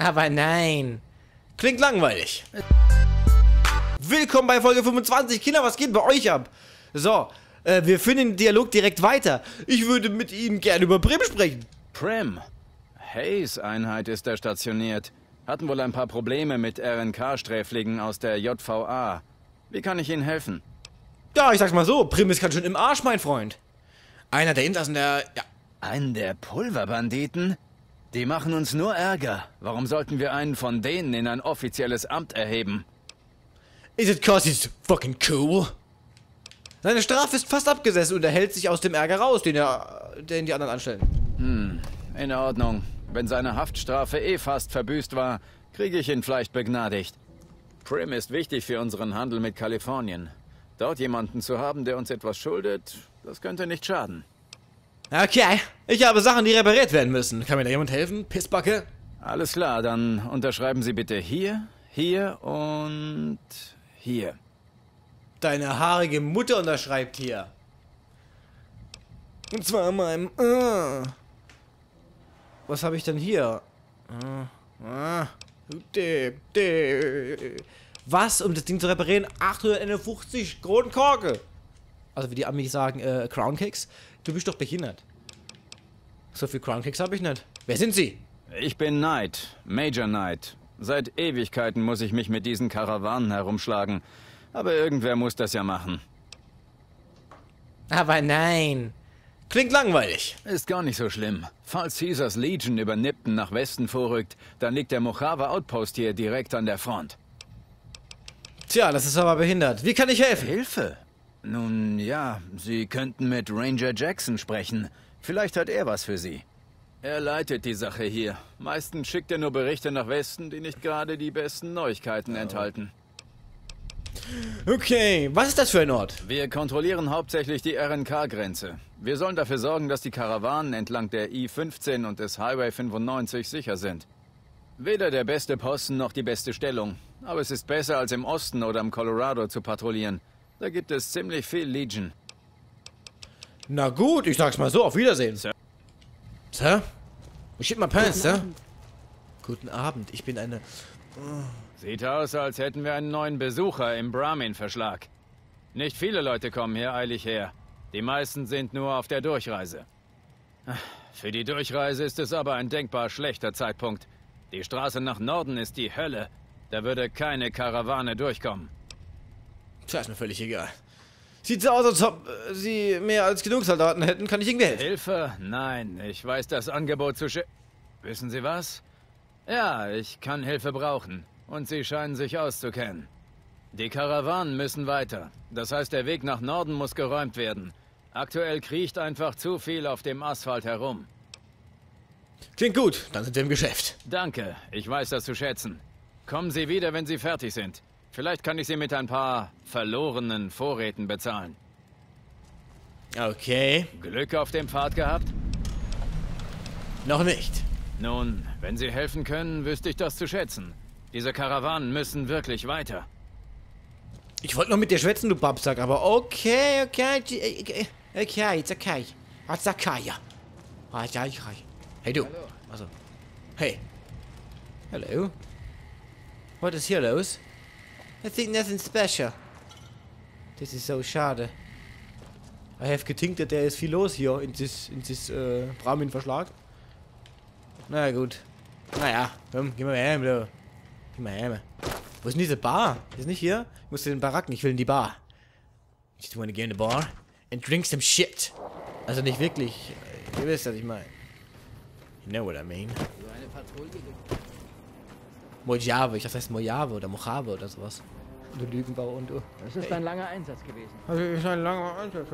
Aber nein. Klingt langweilig. Willkommen bei Folge 25. Kinder, was geht bei euch ab? So, äh, wir führen den Dialog direkt weiter. Ich würde mit Ihnen gerne über Prim sprechen. Prim. Hayes Einheit ist da stationiert. Hatten wohl ein paar Probleme mit RNK-Sträflingen aus der JVA. Wie kann ich Ihnen helfen? Ja, ich sag's mal so. Prim ist ganz schön im Arsch, mein Freund. Einer der Insassen der... Ja, Einen der Pulverbanditen? Die machen uns nur Ärger. Warum sollten wir einen von denen in ein offizielles Amt erheben? Is it cause he's fucking cool? Seine Strafe ist fast abgesessen und er hält sich aus dem Ärger raus, den er, den die anderen anstellen. In Ordnung. Wenn seine Haftstrafe eh fast verbüßt war, kriege ich ihn vielleicht begnadigt. Prim ist wichtig für unseren Handel mit Kalifornien. Dort jemanden zu haben, der uns etwas schuldet, das könnte nicht schaden. Okay, ich habe Sachen, die repariert werden müssen. Kann mir da jemand helfen? Pissbacke? Alles klar, dann unterschreiben Sie bitte hier, hier und hier. Deine haarige Mutter unterschreibt hier. Und zwar an meinem... Äh. Was habe ich denn hier? Was, um das Ding zu reparieren? 851 Kronen Korke. Also wie die Amis sagen, äh, Crown Cakes. Du bist doch behindert. So viel Crown Cakes habe ich nicht. Wer sind Sie? Ich bin Knight, Major Knight. Seit Ewigkeiten muss ich mich mit diesen Karawanen herumschlagen. Aber irgendwer muss das ja machen. Aber nein. Klingt langweilig. Ist gar nicht so schlimm. Falls Caesars Legion über Nipton nach Westen vorrückt, dann liegt der Mojave Outpost hier direkt an der Front. Tja, das ist aber behindert. Wie kann ich helfen? Hilfe? Nun ja, Sie könnten mit Ranger Jackson sprechen. Vielleicht hat er was für Sie. Er leitet die Sache hier. Meistens schickt er nur Berichte nach Westen, die nicht gerade die besten Neuigkeiten enthalten. Okay, was ist das für ein Ort? Wir kontrollieren hauptsächlich die RNK-Grenze. Wir sollen dafür sorgen, dass die Karawanen entlang der I-15 und des Highway 95 sicher sind. Weder der beste Posten noch die beste Stellung. Aber es ist besser, als im Osten oder im Colorado zu patrouillieren. Da gibt es ziemlich viel Legion. Na gut, ich sag's mal so, auf Wiedersehen. Sir. Sir? Shit my pants, Sir? Guten Abend, ich bin eine... Sieht aus, als hätten wir einen neuen Besucher im Brahmin-Verschlag. Nicht viele Leute kommen hier eilig her. Die meisten sind nur auf der Durchreise. Für die Durchreise ist es aber ein denkbar schlechter Zeitpunkt. Die Straße nach Norden ist die Hölle. Da würde keine Karawane durchkommen. Tja, ist mir völlig egal. Sieht so aus, als ob äh, Sie mehr als genug Soldaten hätten. Kann ich irgendwie helfen? Hilfe? Nein, ich weiß das Angebot zu sch... Wissen Sie was? Ja, ich kann Hilfe brauchen. Und Sie scheinen sich auszukennen. Die Karawanen müssen weiter. Das heißt, der Weg nach Norden muss geräumt werden. Aktuell kriecht einfach zu viel auf dem Asphalt herum. Klingt gut, dann sind wir im Geschäft. Danke, ich weiß das zu schätzen. Kommen Sie wieder, wenn Sie fertig sind. Vielleicht kann ich Sie mit ein paar verlorenen Vorräten bezahlen. Okay, Glück auf dem Pfad gehabt? noch nicht. Nun, wenn Sie helfen können, wüsste ich das zu schätzen. Diese Karawanen müssen wirklich weiter. Ich wollte noch mit dir schwätzen, du Babsack, aber okay, okay, okay, okay, it's okay. It's okay, ja. It's okay. Hey, du. Also. Hey. Hello. What is here los? I think nothing special. Das ist so schade. I have getinkt, there ist viel los hier in this, in this äh, Brahmin-Verschlag. Na gut. Naja, komm, geh mal heim, du. Geh mal heim. Wo ist denn diese Bar? Ist nicht hier? Ich muss zu den Baracken, ich will in die Bar. Just wanna go in the bar and drink some shit. Also nicht wirklich. Ihr wisst, was ich meine. You know what I mean. Mojave, ich das heißt Mojave oder Mojave oder sowas. Du Lügenbauer und du. Das ist ein langer Einsatz gewesen. Also ist ein langer Einsatz.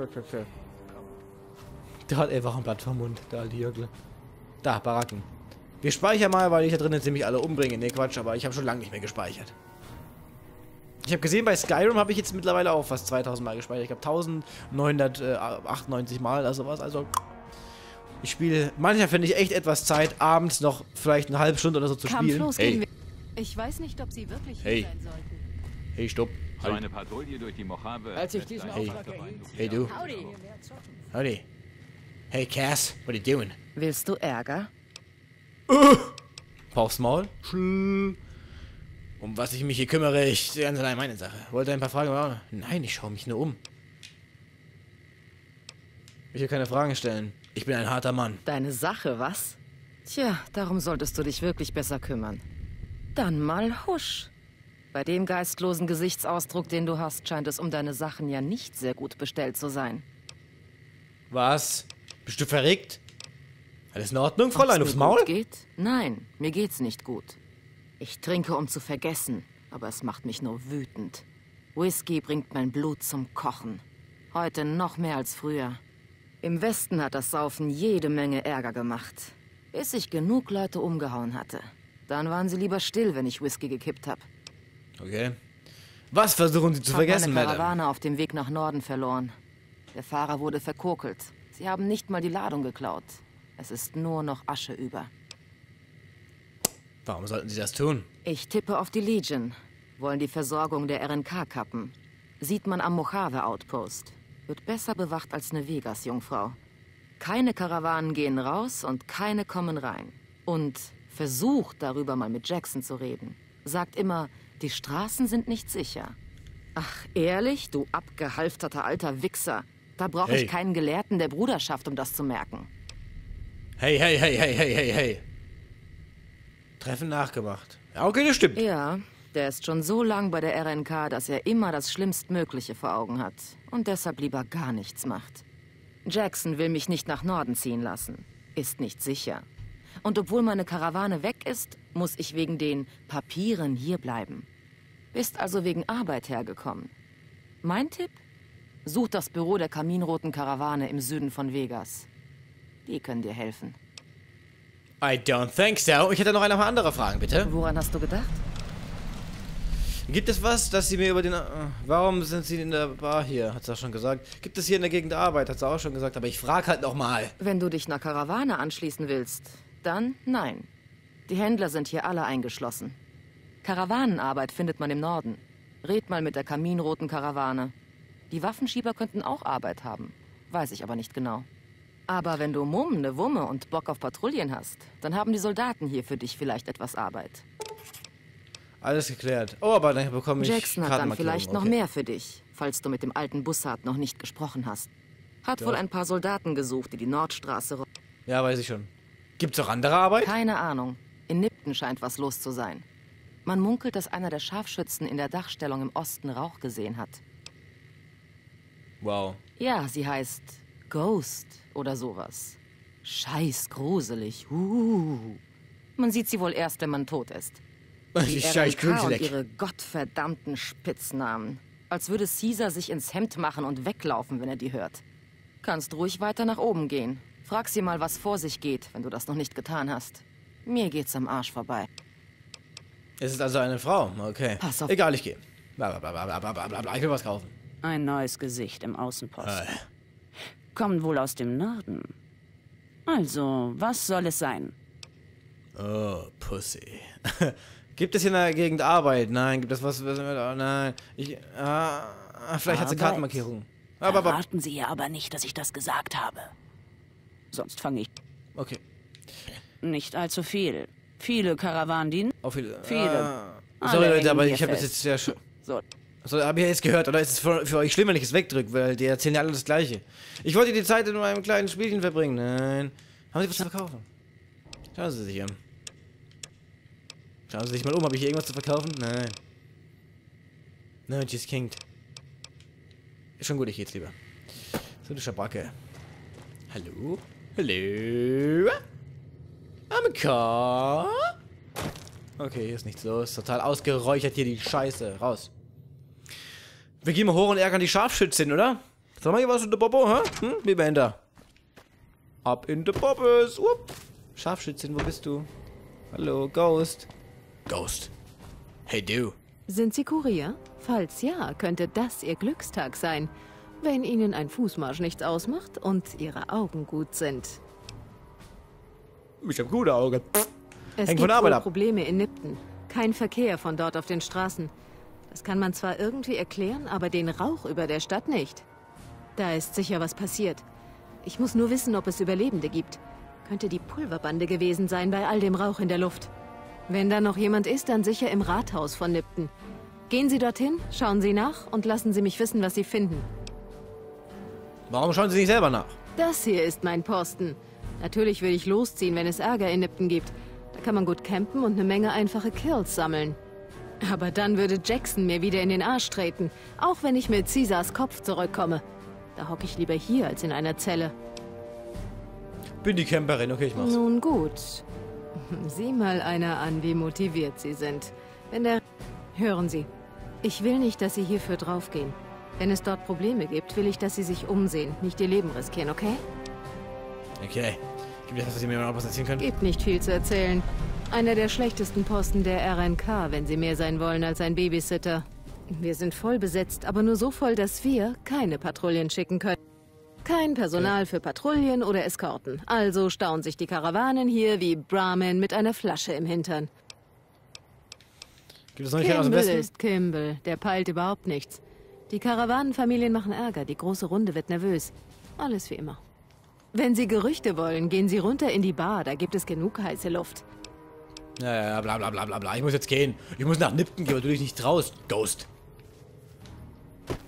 Der hat einfach ein Blatt vom Mund, der alte Jürgle. Da, Baracken. Wir speichern mal, weil ich da drinnen ziemlich alle umbringe. Ne, Quatsch, aber ich habe schon lange nicht mehr gespeichert. Ich habe gesehen, bei Skyrim habe ich jetzt mittlerweile auch fast 2000 Mal gespeichert. Ich habe 1998 Mal oder sowas. Also, ich spiele... Manchmal finde ich echt etwas Zeit, abends noch vielleicht eine halbe Stunde oder so zu spielen. Kampflos Hey, gehen wir. Ich weiß nicht, ob Sie wirklich Hey. hier sein sollten. hey, stopp. So eine Patrouille durch die Mojave. Als ich diesen Hey. Auftrag erhielt, Hey, du. Howdy. Howdy. Hey, Cass, what are you doing? Willst du Ärger? Paufs Maul. Um was ich mich hier kümmere, ich ganz allein meine Sache. Wollte ein paar Fragen machen? Nein, ich schaue mich nur um. Ich will keine Fragen stellen. Ich bin ein harter Mann. Deine Sache, was? Tja, darum solltest du dich wirklich besser kümmern. Dann mal husch. Bei dem geistlosen Gesichtsausdruck, den du hast, scheint es um deine Sachen ja nicht sehr gut bestellt zu sein. Was? Bist du verrückt? Alles in Ordnung, Fräulein? Aufs mir Maul? Geht? Nein, mir geht's nicht gut. Ich trinke, um zu vergessen, aber es macht mich nur wütend. Whisky bringt mein Blut zum Kochen. Heute noch mehr als früher. Im Westen hat das Saufen jede Menge Ärger gemacht, bis ich genug Leute umgehauen hatte. Dann waren sie lieber still, wenn ich Whisky gekippt habe. Okay. Was versuchen Sie zu Hab vergessen, Madame? Karawane auf dem Weg nach Norden verloren. Der Fahrer wurde verkokelt. Sie haben nicht mal die Ladung geklaut. Es ist nur noch Asche über. Warum sollten Sie das tun? Ich tippe auf die Legion. Wollen die Versorgung der RNK kappen. Sieht man am Mojave Outpost. Wird besser bewacht als eine Vegas-Jungfrau. Keine Karawanen gehen raus und keine kommen rein. Und versucht darüber mal mit Jackson zu reden. Sagt immer, die Straßen sind nicht sicher. Ach, ehrlich, du abgehalfterter alter Wichser. Da brauche Hey. ich keinen Gelehrten der Bruderschaft, um das zu merken. Hey, hey, hey, hey, hey, hey, hey. Treffen nachgemacht. Ja, okay, das stimmt. Ja, der ist schon so lang bei der RNK, dass er immer das Schlimmstmögliche vor Augen hat und deshalb lieber gar nichts macht. Jackson will mich nicht nach Norden ziehen lassen. Ist nicht sicher. Und obwohl meine Karawane weg ist, muss ich wegen den Papieren hierbleiben. Bist also wegen Arbeit hergekommen. Mein Tipp? Such das Büro der Kaminroten Karawane im Süden von Vegas. Die können dir helfen. I don't think so. Ich hätte noch eine andere Fragen, bitte. Woran hast du gedacht? Gibt es was, dass Sie mir über den... äh, Warum sind Sie in der Bar hier? Hat sie auch schon gesagt. Gibt es hier in der Gegend Arbeit? Hat sie auch schon gesagt. Aber ich frage halt noch mal. Wenn du dich einer Karawane anschließen willst, dann nein. Die Händler sind hier alle eingeschlossen. Karawanenarbeit findet man im Norden. Red mal mit der kaminroten Karawane. Die Waffenschieber könnten auch Arbeit haben. Weiß ich aber nicht genau. Aber wenn du Mumm, ne Wumme und Bock auf Patrouillen hast, dann haben die Soldaten hier für dich vielleicht etwas Arbeit. Alles geklärt. Oh, aber dann bekomme ich Jackson hat dann vielleicht noch okay. mehr für dich, falls du mit dem alten Bussard noch nicht gesprochen hast. Hat wohl ein paar Soldaten gesucht, die die Nordstraße Ja, weiß ich schon. Gibt's auch andere Arbeit? Keine Ahnung. In Nipton scheint was los zu sein. Man munkelt, dass einer der Scharfschützen in der Dachstellung im Osten Rauch gesehen hat. Wow. Ja, sie heißt Ghost oder sowas. Scheiß gruselig. Uh. Man sieht sie wohl erst, wenn man tot ist. Die scheiß und ihre gottverdammten Spitznamen. Als würde Caesar sich ins Hemd machen und weglaufen, wenn er die hört. Kannst ruhig weiter nach oben gehen. Frag sie mal, was vor sich geht, wenn du das noch nicht getan hast. Mir geht's am Arsch vorbei. Es ist also eine Frau. Okay. Pass auf. Egal, ich gehe. Bla, bla, bla, bla, bla, bla, bla, bla. Ich will was kaufen. Ein neues Gesicht im Außenposten. Äh. Kommen wohl aus dem Norden. Also, was soll es sein? Oh, Pussy. gibt es hier in der Gegend Arbeit? Nein. Gibt es was? was oh, nein. Ich. Ah, vielleicht hat sie Arbeit? Kartenmarkierung. Aber, aber. Erwarten Sie ja aber nicht, dass ich das gesagt habe. Sonst fange ich Okay. nicht allzu viel. Viele Karawanen dienen. Auf viele. Viele. Ah. Sorry, Leute, aber ich habe das jetzt sehr schon. So, So, habe ich jetzt gehört, oder ist es für, für euch schlimm, wenn ich es wegdrücke, weil die erzählen ja alle das Gleiche. Ich wollte die Zeit in meinem kleinen Spielchen verbringen. Nein. Haben Sie was zu verkaufen? Schauen Sie sich um. Schauen Sie sich mal um, habe ich hier irgendwas zu verkaufen? Nein. No, just kinkt. Ist schon gut, ich geh jetzt lieber. So, du Schabracke. Hallo? Hallo? I'm a car. Okay, hier ist nichts los. Total ausgeräuchert hier die Scheiße. Raus. Wir gehen mal hoch und ärgern die Scharfschützin, oder? Sag mal hier was in der Bobo, hä? Hm? Wie Bänder. Ab in de Bobbes. Upp. Scharfschützin, wo bist du? Hallo, Ghost. Ghost. Hey, du. Sind Sie Kurier? Falls ja, könnte das Ihr Glückstag sein, wenn Ihnen ein Fußmarsch nichts ausmacht und Ihre Augen gut sind. Ich hab gute Augen. Es Hängt gibt wohl. Probleme in Nipton. Kein Verkehr von dort auf den Straßen. Das kann man zwar irgendwie erklären, aber den Rauch über der Stadt nicht. Da ist sicher was passiert. Ich muss nur wissen, ob es Überlebende gibt. Könnte die Pulverbande gewesen sein bei all dem Rauch in der Luft. Wenn da noch jemand ist, dann sicher im Rathaus von Nipton. Gehen Sie dorthin, schauen Sie nach und lassen Sie mich wissen, was Sie finden. Warum schauen Sie nicht selber nach? Das hier ist mein Posten. Natürlich würde ich losziehen, wenn es Ärger in Nipton gibt. Da kann man gut campen und eine Menge einfache Kills sammeln. Aber dann würde Jackson mir wieder in den Arsch treten, auch wenn ich mit Caesars Kopf zurückkomme. Da hocke ich lieber hier als in einer Zelle. Bin die Camperin, okay, ich mach's. Nun gut. Sieh mal einer an, wie motiviert Sie sind. Wenn der... Hören Sie, ich will nicht, dass Sie hierfür draufgehen. Wenn es dort Probleme gibt, will ich, dass Sie sich umsehen, nicht Ihr Leben riskieren, okay? Okay. Gibt es was, was Sie mir noch was erzählen können? Gibt nicht viel zu erzählen. Einer der schlechtesten Posten der RNK, wenn Sie mehr sein wollen als ein Babysitter. Wir sind voll besetzt, aber nur so voll, dass wir keine Patrouillen schicken können. Kein Personal für Patrouillen oder Eskorten. Also stauen sich die Karawanen hier wie Brahmin mit einer Flasche im Hintern. Gibt es noch nicht aus dem Kimball Westen? ist Kimball. Der peilt überhaupt nichts. Die Karawanenfamilien machen Ärger. Die große Runde wird nervös. Alles wie immer. Wenn Sie Gerüchte wollen, gehen Sie runter in die Bar. Da gibt es genug heiße Luft. Ja, bla bla bla bla bla. Ich muss jetzt gehen. Ich muss nach Nipton gehen, weil du dich nicht traust, Ghost.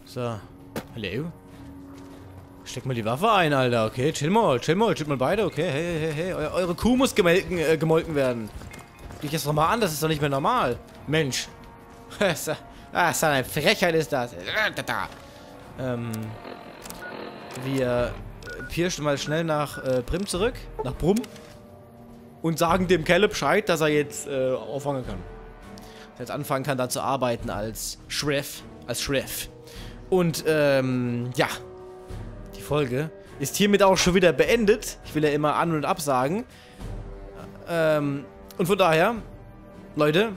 So. Hallo? Steck mal die Waffe ein, Alter. Okay, chill mal, chill mal, chill mal beide. Okay, hey, hey, hey. Eu eure Kuh muss gemelken, äh, gemolken werden. Dich jetzt doch mal an, das ist doch nicht mehr normal. Mensch. Ah, ist eine Frechheit ist das. Ähm. Wir pirschen mal schnell nach äh, Prim zurück. Nach Brumm und sagen dem Kelle Bescheid, dass er jetzt äh, auffangen kann. Dass er jetzt anfangen kann, da zu arbeiten als Sheriff. Als Sheriff. Und, ähm, ja. Die Folge ist hiermit auch schon wieder beendet. Ich will ja immer an- und absagen. Ähm, und von daher, Leute,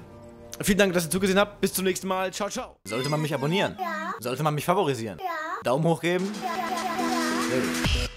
vielen Dank, dass ihr zugesehen habt. Bis zum nächsten Mal. Ciao, ciao. Sollte man mich abonnieren? Ja. Sollte man mich favorisieren? Ja. Daumen hoch geben? Ja. Sehr gut.